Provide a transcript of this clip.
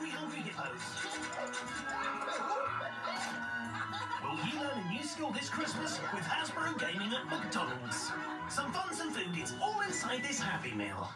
in Hungry Hungry Hippos. Will you learn a new skill this Christmas with Hasbro Gaming at McDonald's? Some fun, some food, it's all inside this Happy Meal.